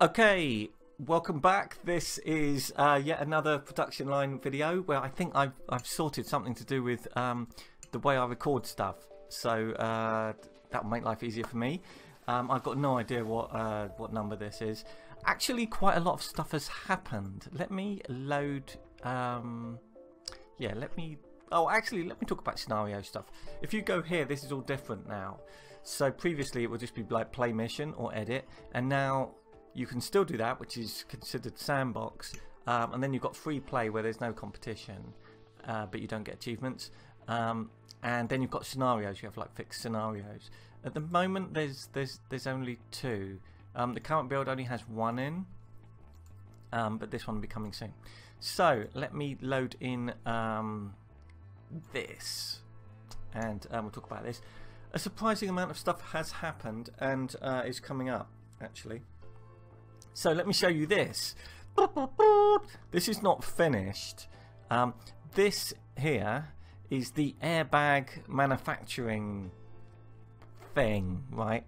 Okay, welcome back. This is uh, yet another production line video where I think I've, I've sorted something to do with um, the way I record stuff. So uh, that will make life easier for me. Um, I've got no idea what uh, what number this is. Actually, quite a lot of stuff has happened. Let me load. Um, yeah, let me. Oh, actually, let me talk about scenario stuff. If you go here, this is all different now. So previously, it would just be like play mission or edit, and now you can still do that, which is considered sandbox. Um, and then you've got free play where there's no competition, uh, but you don't get achievements. Um, and then you've got scenarios. You have like fixed scenarios. At the moment, there's there's there's only two. Um, the current build only has one in, um, but this one will be coming soon. So let me load in um, this, and um, we'll talk about this. A surprising amount of stuff has happened and uh, is coming up actually. So let me show you this. This is not finished. Um, this here is the airbag manufacturing thing, right?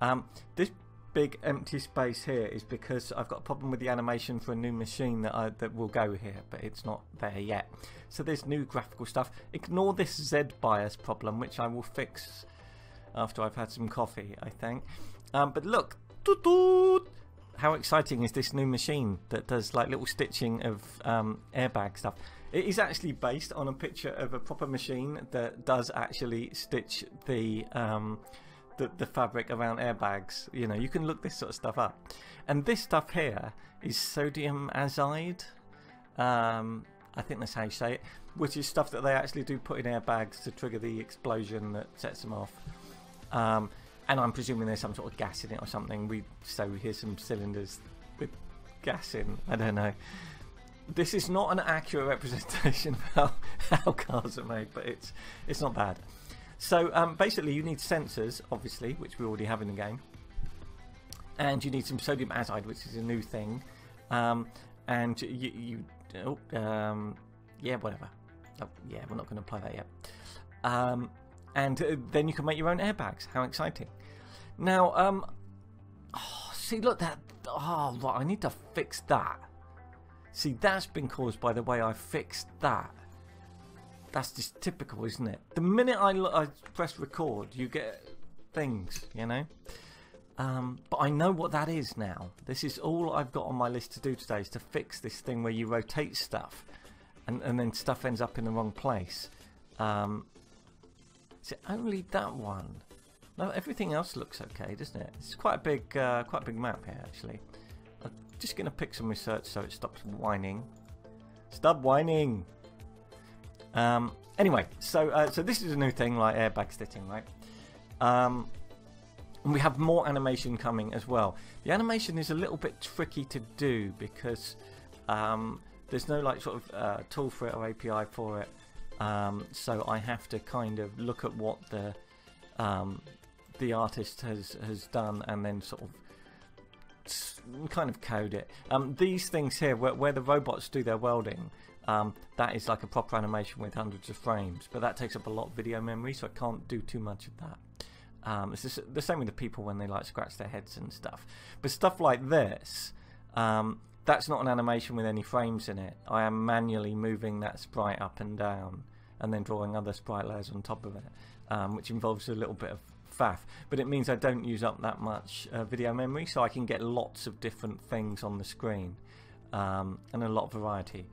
Um, this big empty space here is because I've got a problem with the animation for a new machine that I, that will go here, but it's not there yet. So there's new graphical stuff. Ignore this Z bias problem, which I will fix after I've had some coffee, I think. Um, but look, how exciting is this new machine that does like little stitching of um, airbag stuff? It is actually based on a picture of a proper machine that does actually stitch the um, the, the fabric around airbags. You know, you can look this sort of stuff up. And this stuff here is sodium azide. Um, I think that's how you say it, which is stuff that they actually do put in airbags to trigger the explosion that sets them off. Um, and I'm presuming there's some sort of gas in it or something. We so here's some cylinders with gas in. I don't know. This is not an accurate representation of how, how cars are made, but it's it's not bad. So um, basically, you need sensors, obviously, which we already have in the game, and you need some sodium azide, which is a new thing, um, and you, you oh, um, yeah, whatever. Oh, yeah, we're not going to apply that yet. And uh, then you can make your own airbags. How exciting! Now, um, oh, see, look that. Oh, right, I need to fix that. See, that's been caused by the way I fixed that. That's just typical, isn't it? The minute I, I press record, you get things, you know. Um, but I know what that is now. This is all I've got on my list to do today is to fix this thing where you rotate stuff, and and then stuff ends up in the wrong place. Um, is it only that one? No, everything else looks okay, doesn't it? It's quite a big, uh, quite a big map here, actually. I'm just going to pick some research so it stops whining. Stop whining! Um, anyway, so uh, so this is a new thing, like airbag stitching, right? Um, and we have more animation coming as well. The animation is a little bit tricky to do because um, there's no like sort of uh, tool for it or API for it. Um, so I have to kind of look at what the um, the artist has has done and then sort of kind of code it. Um, these things here, where, where, the robots do their welding, um, that is like a proper animation with hundreds of frames, but that takes up a lot of video memory, so I can't do too much of that. Um, it's the same with the people when they like scratch their heads and stuff. But stuff like this, um, that's not an animation with any frames in it. I am manually moving that sprite up and down and then drawing other sprite layers on top of it, um, which involves a little bit of faff. But it means I don't use up that much uh, video memory, so I can get lots of different things on the screen um, and a lot of variety.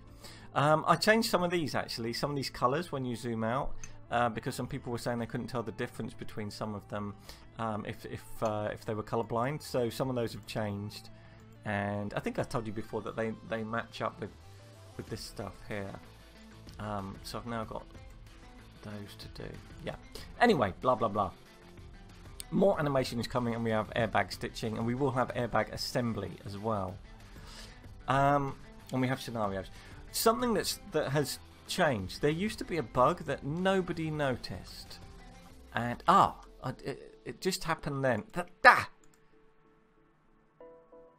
Um, I changed some of these actually, some of these colours when you zoom out. Uh, because some people were saying they couldn't tell the difference between some of them um, if if uh, if they were colorblind. So some of those have changed, and I think I told you before that they they match up with with this stuff here. Um, so I've now got those to do. Yeah. Anyway, blah blah blah. More animation is coming, and we have airbag stitching, and we will have airbag assembly as well. Um, and we have scenarios. Something that's that has changed. There used to be a bug that nobody noticed, and ah, it, it just happened then. That Ah!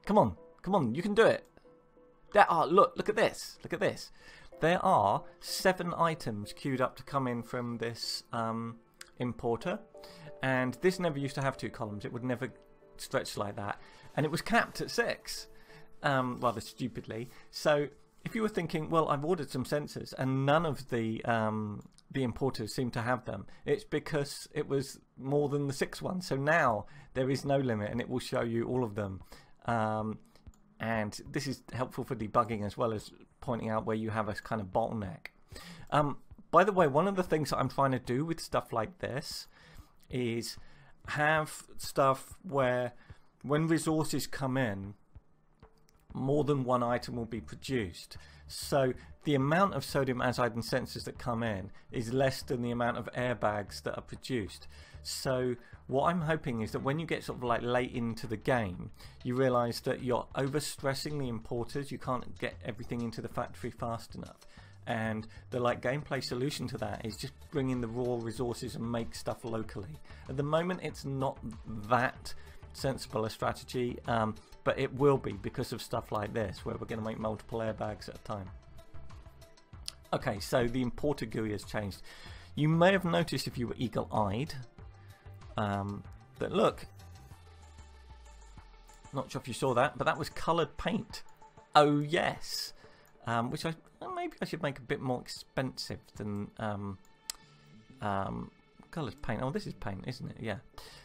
Come on, come on, you can do it. There are look, look at this, look at this. There are seven items queued up to come in from this um, importer, and this never used to have two columns. It would never stretch like that, and it was capped at six, um, rather stupidly. So if you were thinking, well, I've ordered some sensors and none of the um, the importers seem to have them, it's because it was more than the six one. So now there is no limit, and it will show you all of them. Um, and this is helpful for debugging as well as pointing out where you have a kind of bottleneck. Um, by the way, one of the things that I'm trying to do with stuff like this is have stuff where when resources come in, more than one item will be produced. So the amount of sodium azide and sensors that come in is less than the amount of airbags that are produced. So what I'm hoping is that when you get sort of like late into the game, you realize that you're overstressing the importers. You can't get everything into the factory fast enough. And the like gameplay solution to that is just bring in the raw resources and make stuff locally. At the moment, it's not that sensible a strategy, um, but it will be because of stuff like this, where we're going to make multiple airbags at a time. Okay, so the importer GUI has changed. You may have noticed if you were eagle-eyed um, that look, not sure if you saw that, but that was coloured paint. Oh yes, um, which I maybe I should make a bit more expensive than um, um, coloured paint. Oh, this is paint, isn't it? Yeah.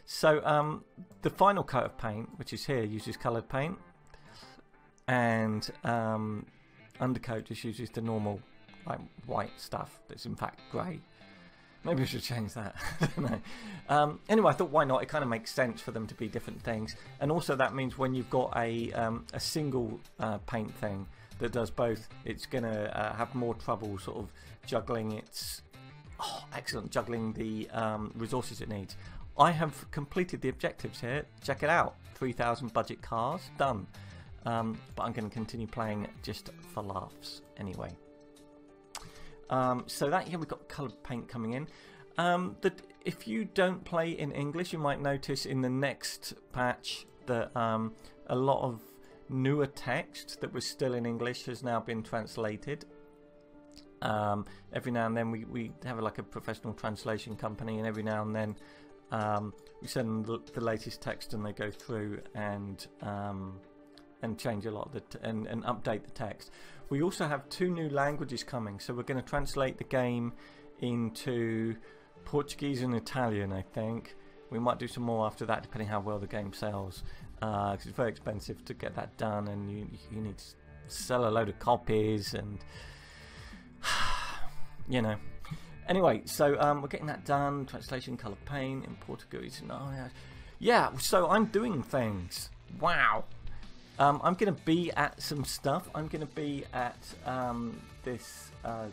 So um, the final coat of paint, which is here, uses coloured paint, and um, undercoat just uses the normal like white stuff that's in fact grey. Maybe I should change that. Um, anyway, I thought why not? It kind of makes sense for them to be different things, and also that means when you've got a um, a single uh, paint thing that does both, it's going to uh, have more trouble sort of juggling its oh, excellent juggling the um, resources it needs. I have completed the objectives here. Check it out. 3,000 budget cars done. Um, but I'm going to continue playing just for laughs anyway. Um, so that here we've got coloured paint coming in. Um, that if you don't play in English, you might notice in the next patch that um, a lot of newer text that was still in English has now been translated. Um, every now and then we, we have like a professional translation company, and every now and then um, we send the, the, latest text, and they go through and um, and change a lot of the and, and update the text. We also have two new languages coming, so we're going to translate the game into Portuguese and Italian. I think we might do some more after that, depending how well the game sells. Because uh, it's very expensive to get that done, and you you need to sell a load of copies, and you know. Anyway, so um, we're getting that done. Translation, color paint, in Portuguese. Oh, yeah. yeah, so I'm doing things. Wow. Um, I'm going to be at some stuff. I'm going to be at um, this uh,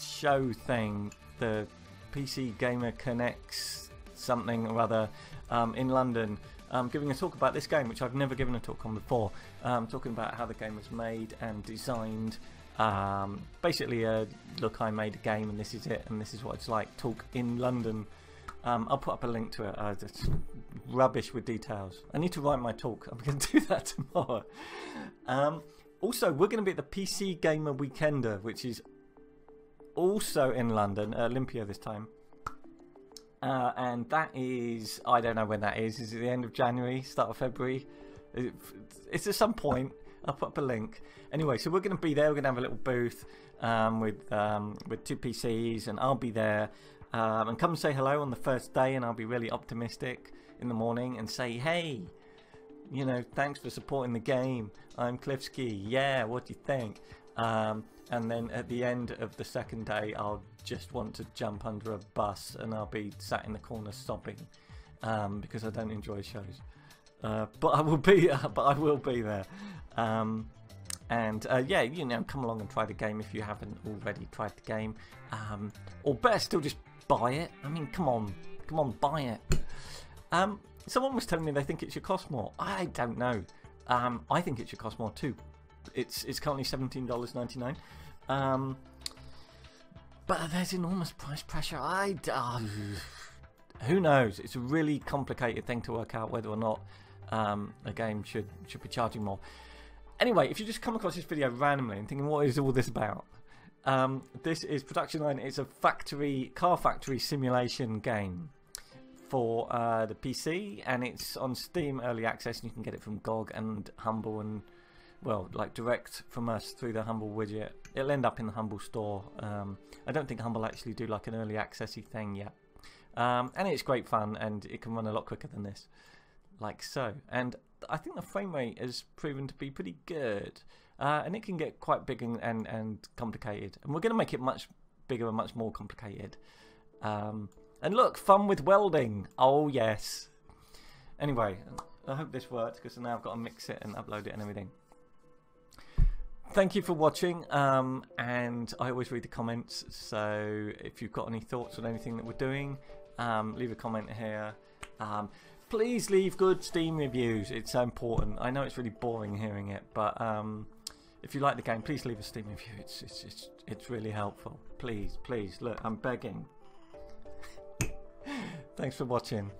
show thing, the Pocket Gamer Connects something or other um, in London, um, giving a talk about this game, which I've never given a talk on before. Um, talking about how the game was made and designed. Um, basically, uh, look, I made a game and this is it, and this is what it's like. Talk in London um, I'll put up a link to it. Uh, it's rubbish with details. I need to write my talk. I'm going to do that tomorrow. Um, also, we're going to be at the PC Gamer Weekender, which is also in London, Olympia this time. Uh, and that is, I don't know when that is. Is it the end of January, start of February? It's at some point. I'll put up a link. Anyway, so we're going to be there. We're going to have a little booth um, with um, with two PCs, and I'll be there. Um, and come say hello on the first day, and I'll be really optimistic in the morning and say, hey, you know, thanks for supporting the game. I'm Cliffski. Yeah, what do you think? Um, and then at the end of the second day, I'll just want to jump under a bus and I'll be sat in the corner sobbing um, because I don't enjoy shows. Uh, but I will be, but I will be there. Um, and uh, yeah, you know, come along and try the game if you haven't already tried the game. Um, or better still, just buy it. I mean, come on, come on, buy it. Um, someone was telling me they think it should cost more. I don't know. Um, I think it should cost more too. It's it's currently seventeen dollars ninety nine. Um, but there's enormous price pressure. I uh, who knows? It's a really complicated thing to work out whether or not um, a game should should be charging more. Anyway, if you just come across this video randomly and thinking, what is all this about? Um, this is Production Line. It's a factory car factory simulation game for uh, the PC, and it's on Steam Early Access, and you can get it from GOG and Humble, and well, like direct from us through the Humble widget. It'll end up in the Humble store. Um, I don't think Humble actually do like an early accessy thing yet, um, and it's great fun, and it can run a lot quicker than this, like so. And I think the frame rate has proven to be pretty good, uh, and it can get quite big and, and, and complicated, and we're going to make it much bigger and much more complicated. Um, and look, fun with welding. Oh, yes. Anyway, I hope this works because now I've got to mix it and upload it and everything. Thank you for watching, um, and I always read the comments, so if you've got any thoughts on anything that we're doing, um, leave a comment here. Please leave good Steam reviews, it's so important. I know it's really boring hearing it, but um, if you like the game, please leave a Steam review, it's, it's, it's, it's really helpful. Please, please, look, I'm begging. Thanks for watching.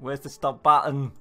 Where's the stop button?